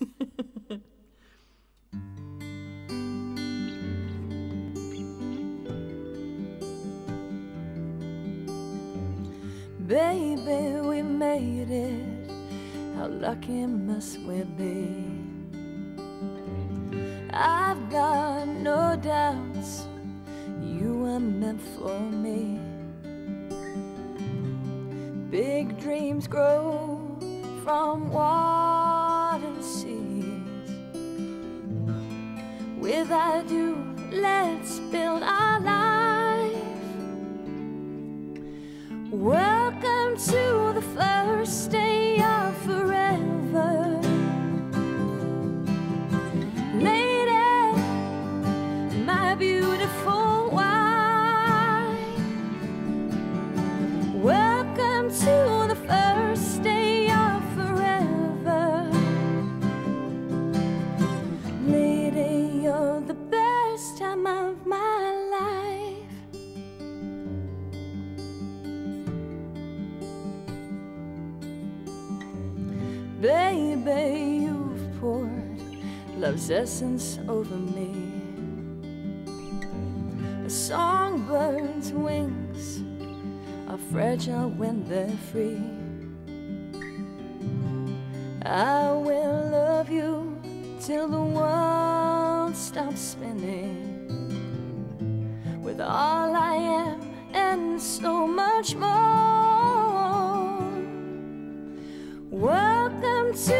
Baby, we made it. How lucky must we be? I've got no doubts you were meant for me. Big dreams grow from water You, let's build our life. Baby, you've poured love's essence over me. A songbird's wings are fragile when they're free. I will love you till the world stops spinning. With all I am and so much more. To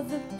love